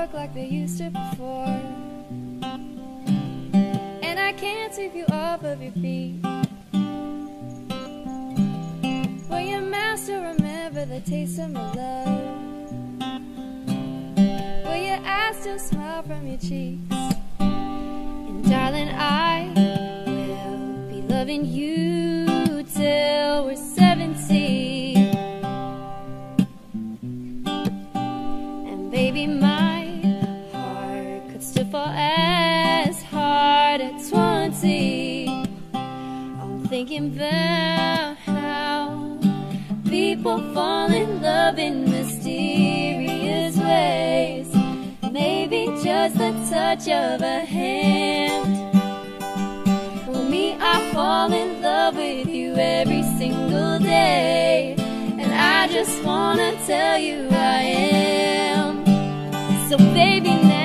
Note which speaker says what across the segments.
Speaker 1: work like they used to before. And I can't sweep you off of your feet. Will your mouth still remember the taste of my love? Will your eyes still smile from your cheeks? And darling, I. about how people fall in love in mysterious ways. Maybe just the touch of a hand. For me, I fall in love with you every single day. And I just wanna tell you I am. So, baby, now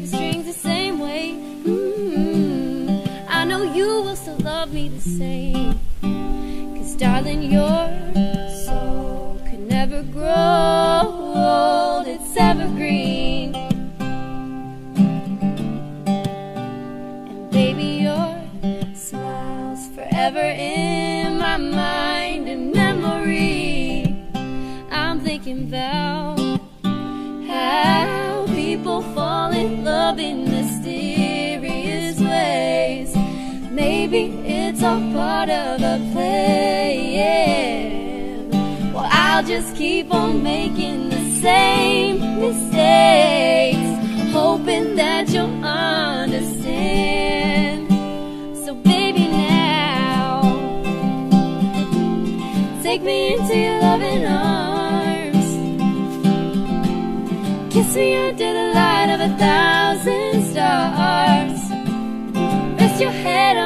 Speaker 1: the strings the same way, mm, I know you will still love me the same. Cause darling, your soul can never grow old, it's evergreen. And baby, your smile's forever in my mind and memory. I'm thinking about how people fall in mysterious ways. Maybe it's all part of a plan. Well, I'll just keep on making the same mistakes, hoping that you'll your head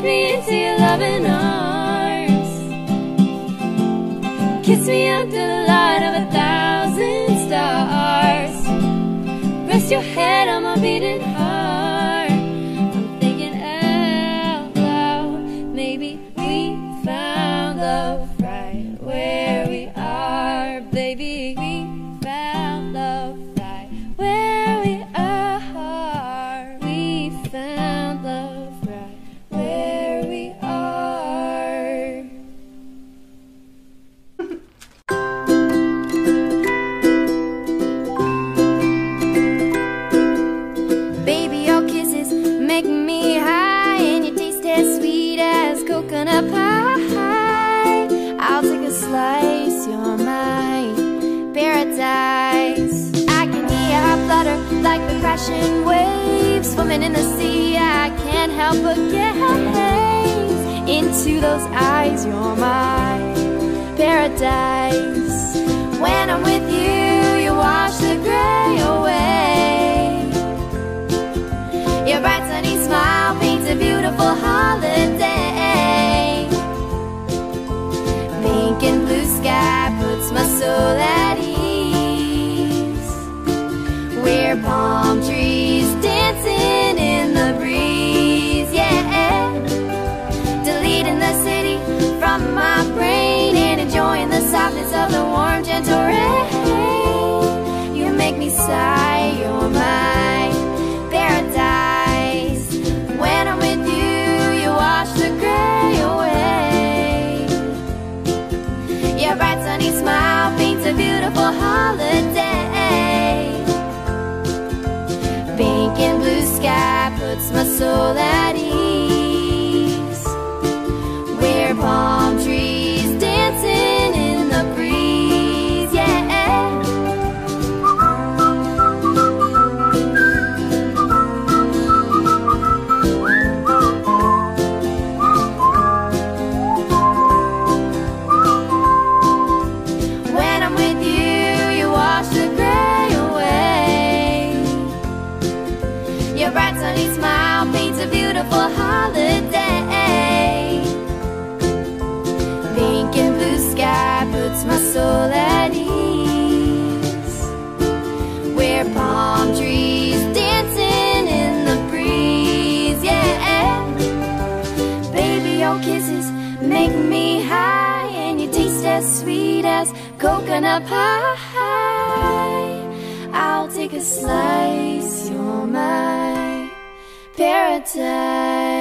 Speaker 1: take me into your loving arms. Kiss me under the light of a thousand stars. Rest your head on like the crashing waves, swimming in the sea. I can't help but gaze into those eyes. You're my paradise. When I'm with you, you wash the gray away. Your bright sunny smile paints a beautiful holiday. so that your kisses make me high And you taste as sweet as coconut pie. I'll take a slice, you're my paradise.